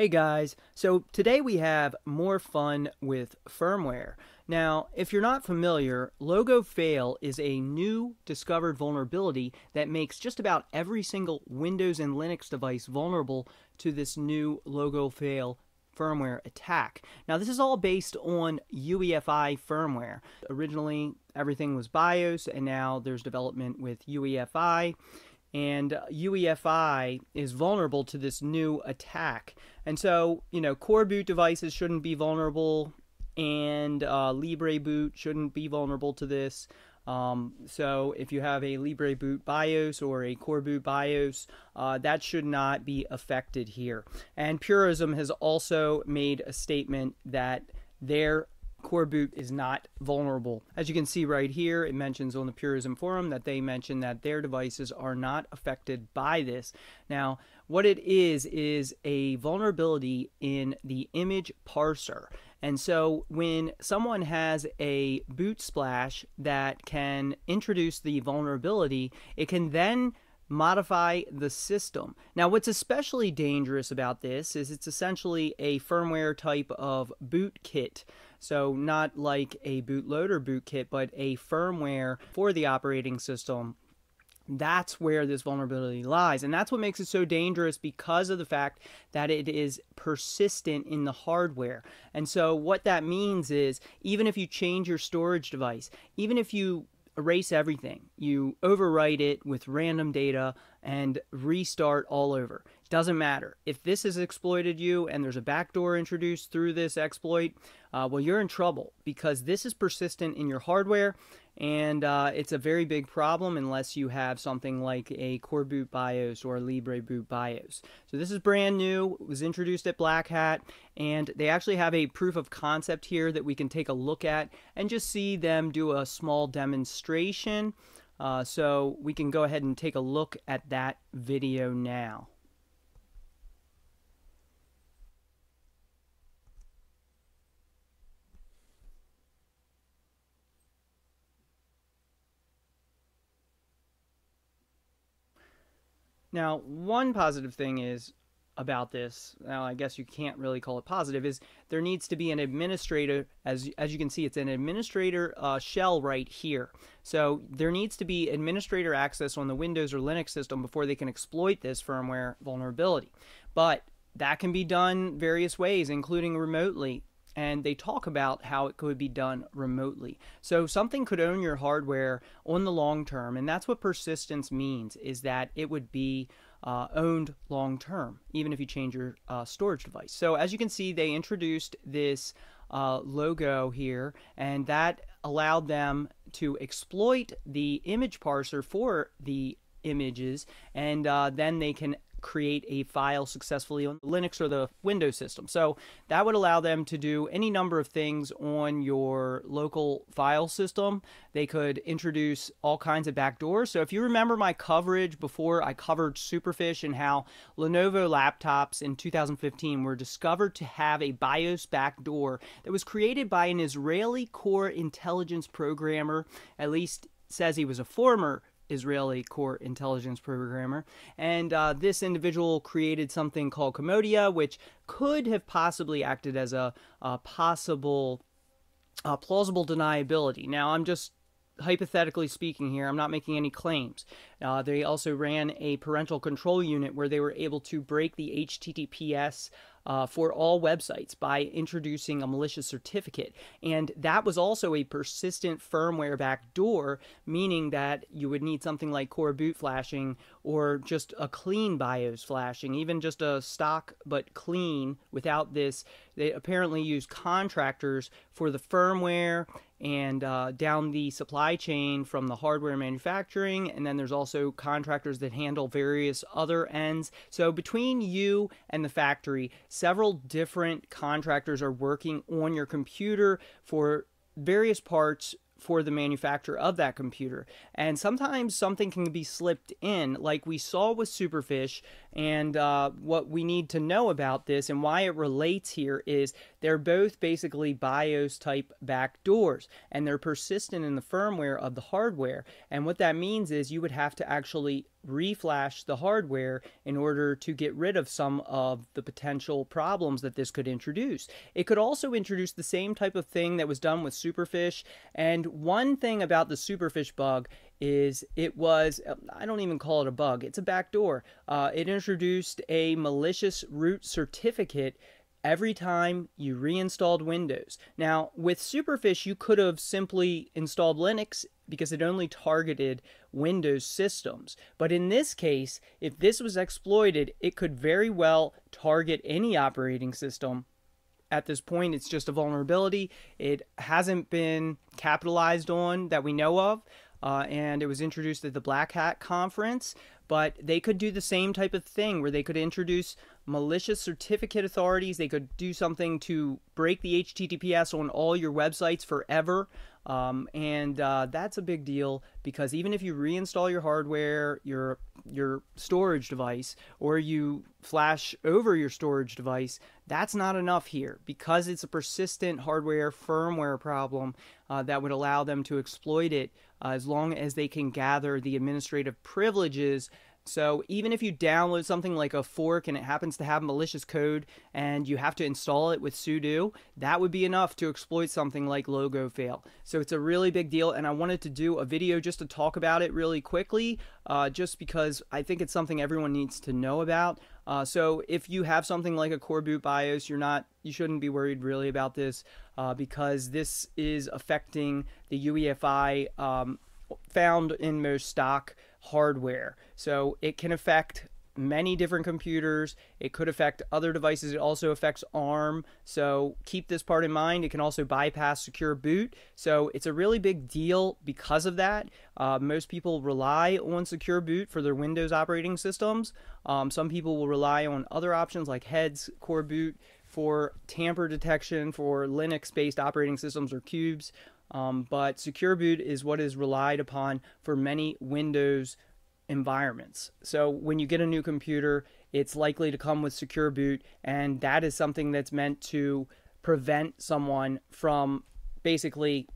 Hey guys, so today we have more fun with firmware. Now, if you're not familiar, Logo Fail is a new discovered vulnerability that makes just about every single Windows and Linux device vulnerable to this new Logo Fail firmware attack. Now, this is all based on UEFI firmware. Originally, everything was BIOS, and now there's development with UEFI and UEFI is vulnerable to this new attack. And so, you know, coreboot devices shouldn't be vulnerable, and uh, Libreboot shouldn't be vulnerable to this. Um, so if you have a Libreboot BIOS or a coreboot BIOS, uh, that should not be affected here. And Purism has also made a statement that their coreboot is not vulnerable. As you can see right here, it mentions on the Purism forum that they mention that their devices are not affected by this. Now, what it is, is a vulnerability in the image parser. And so when someone has a boot splash that can introduce the vulnerability, it can then modify the system. Now, what's especially dangerous about this is it's essentially a firmware type of bootkit. So, not like a bootloader bootkit, but a firmware for the operating system that's where this vulnerability lies. And that's what makes it so dangerous because of the fact that it is persistent in the hardware. And so, what that means is even if you change your storage device, even if you erase everything. You overwrite it with random data and restart all over. Doesn't matter. If this has exploited you and there's a backdoor introduced through this exploit, uh, well, you're in trouble because this is persistent in your hardware and uh, it's a very big problem unless you have something like a coreboot BIOS or Libreboot BIOS. So this is brand new, it was introduced at Black Hat, and they actually have a proof of concept here that we can take a look at and just see them do a small demonstration. Uh, so we can go ahead and take a look at that video now. Now, one positive thing is about this, now I guess you can't really call it positive, is there needs to be an administrator, as, as you can see, it's an administrator uh, shell right here. So there needs to be administrator access on the Windows or Linux system before they can exploit this firmware vulnerability. But that can be done various ways, including remotely and they talk about how it could be done remotely. So something could own your hardware on the long term, and that's what persistence means, is that it would be uh, owned long term, even if you change your uh, storage device. So as you can see, they introduced this uh, logo here, and that allowed them to exploit the image parser for the images, and uh, then they can create a file successfully on Linux or the Windows system. So that would allow them to do any number of things on your local file system. They could introduce all kinds of backdoors. So if you remember my coverage before I covered Superfish and how Lenovo laptops in 2015 were discovered to have a BIOS backdoor that was created by an Israeli core intelligence programmer, at least says he was a former Israeli core intelligence programmer. And uh, this individual created something called Komodia, which could have possibly acted as a, a possible plausible deniability. Now, I'm just hypothetically speaking here, I'm not making any claims. Uh, they also ran a parental control unit where they were able to break the HTTPS uh, for all websites by introducing a malicious certificate. And that was also a persistent firmware backdoor, meaning that you would need something like coreboot flashing or just a clean BIOS flashing, even just a stock but clean without this. They apparently use contractors for the firmware and uh, down the supply chain from the hardware manufacturing. And then there's also contractors that handle various other ends. So between you and the factory, several different contractors are working on your computer for various parts for the manufacturer of that computer. And sometimes something can be slipped in, like we saw with Superfish, And uh, what we need to know about this and why it relates here is they're both basically BIOS type backdoors and they're persistent in the firmware of the hardware. And what that means is you would have to actually reflash the hardware in order to get rid of some of the potential problems that this could introduce. It could also introduce the same type of thing that was done with Superfish. And one thing about the Superfish bug is it was, I don't even call it a bug, it's a backdoor. Uh, it introduced a malicious root certificate every time you reinstalled Windows. Now, with Superfish, you could have simply installed Linux because it only targeted Windows systems. But in this case, if this was exploited, it could very well target any operating system. At this point, it's just a vulnerability. It hasn't been capitalized on that we know of. Uh, and it was introduced at the Black Hat conference. But they could do the same type of thing where they could introduce malicious certificate authorities. They could do something to break the HTTPS on all your websites forever. Um, and uh, that's a big deal because even if you reinstall your hardware, your your storage device, or you flash over your storage device, that's not enough here because it's a persistent hardware firmware problem uh, that would allow them to exploit it uh, as long as they can gather the administrative privileges so even if you download something like a fork and it happens to have malicious code and you have to install it with sudo, that would be enough to exploit something like logo fail. So it's a really big deal and I wanted to do a video just to talk about it really quickly uh, just because I think it's something everyone needs to know about. Uh, so if you have something like a coreboot BIOS, you're not, you shouldn't be worried really about this uh, because this is affecting the UEFI um, found in most stock hardware. So it can affect many different computers. It could affect other devices. It also affects ARM. So keep this part in mind. It can also bypass secure boot. So it's a really big deal because of that. Uh, most people rely on secure boot for their Windows operating systems. Um, some people will rely on other options like Heads, coreboot for tamper detection for Linux based operating systems or Qubes. Um, but Secure Boot is what is relied upon for many Windows environments. So when you get a new computer, it's likely to come with Secure Boot, and that is something that's meant to prevent someone from basically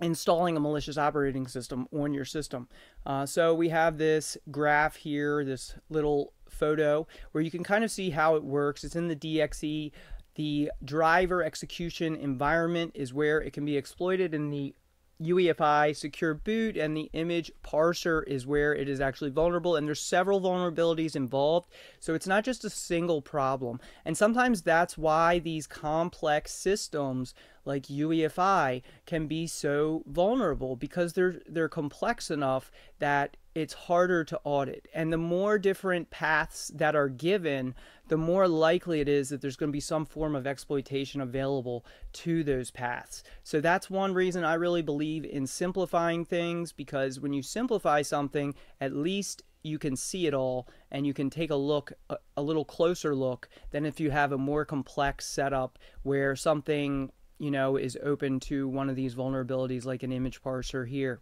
installing a malicious operating system on your system. Uh, so we have this graph here, this little photo, where you can kind of see how it works. It's in the DXE the driver execution environment is where it can be exploited in the UEFI secure boot and the image parser is where it is actually vulnerable and there's several vulnerabilities involved. So it's not just a single problem. And sometimes that's why these complex systems like UEFI can be so vulnerable because they're they're complex enough that it's harder to audit. And the more different paths that are given, the more likely it is that there's going to be some form of exploitation available to those paths. So that's one reason I really believe in simplifying things because when you simplify something, at least you can see it all and you can take a look a, a little closer look than if you have a more complex setup where something you know is open to one of these vulnerabilities like an image parser here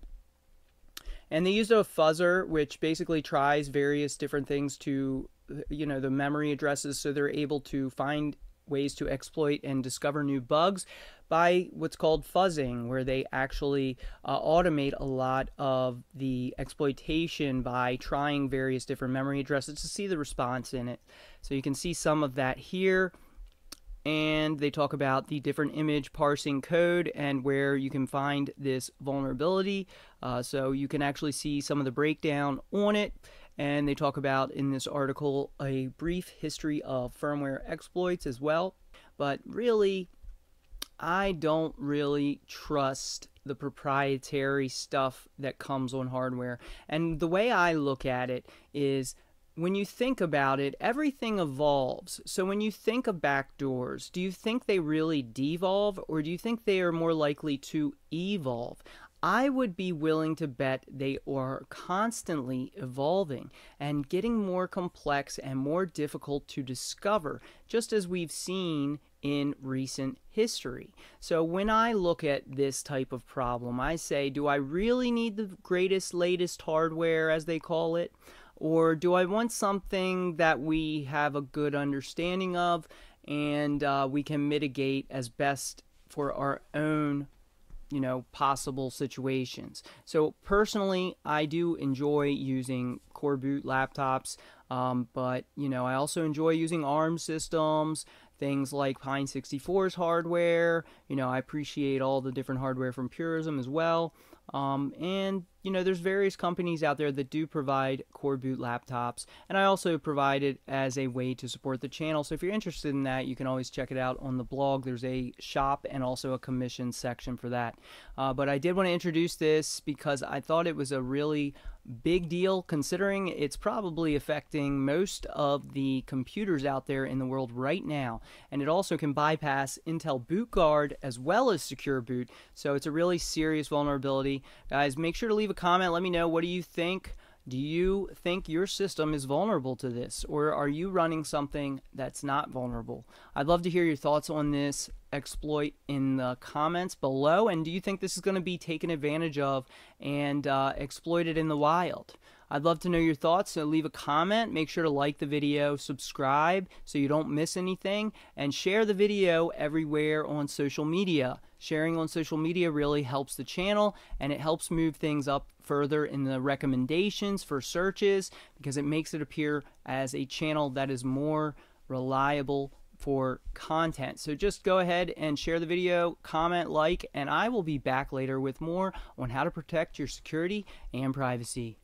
and they used a fuzzer, which basically tries various different things to, you know, the memory addresses, so they're able to find ways to exploit and discover new bugs by what's called fuzzing, where they actually uh, automate a lot of the exploitation by trying various different memory addresses to see the response in it. So you can see some of that here and they talk about the different image parsing code and where you can find this vulnerability. Uh, so you can actually see some of the breakdown on it. And they talk about in this article a brief history of firmware exploits as well. But really, I don't really trust the proprietary stuff that comes on hardware. And the way I look at it is when you think about it, everything evolves. So when you think of backdoors, do you think they really devolve or do you think they are more likely to evolve? I would be willing to bet they are constantly evolving and getting more complex and more difficult to discover, just as we've seen in recent history. So when I look at this type of problem, I say, do I really need the greatest, latest hardware, as they call it? Or do I want something that we have a good understanding of and uh, we can mitigate as best for our own you know possible situations? So personally i do enjoy using coreboot laptops um, but you know i also enjoy using arm systems things like Pine64's hardware. You know i appreciate all the different hardware from purism as well um, and you know, there's various companies out there that do provide coreboot laptops, and I also provide it as a way to support the channel. So if you're interested in that, you can always check it out on the blog. There's a shop and also a commission section for that. Uh, but I did want to introduce this because I thought it was a really big deal considering it's probably affecting most of the computers out there in the world right now and it also can bypass Intel boot guard as well as secure boot so it's a really serious vulnerability guys make sure to leave a comment. Let me know what do you think? Do you think your system is vulnerable to this, or are you running something that's not vulnerable? I'd love to hear your thoughts on this exploit in the comments below. And do you think this is going to be taken advantage of and uh, exploited in the wild? I'd love to know your thoughts, so leave a comment. Make sure to like the video, subscribe so you don't miss anything, and share the video everywhere on social media. Sharing on social media really helps the channel and it helps move things up further in the recommendations for searches because it makes it appear as a channel that is more reliable for content. So just go ahead and share the video, comment, like, and I will be back later with more on how to protect your security and privacy.